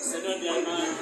Sedang dia nak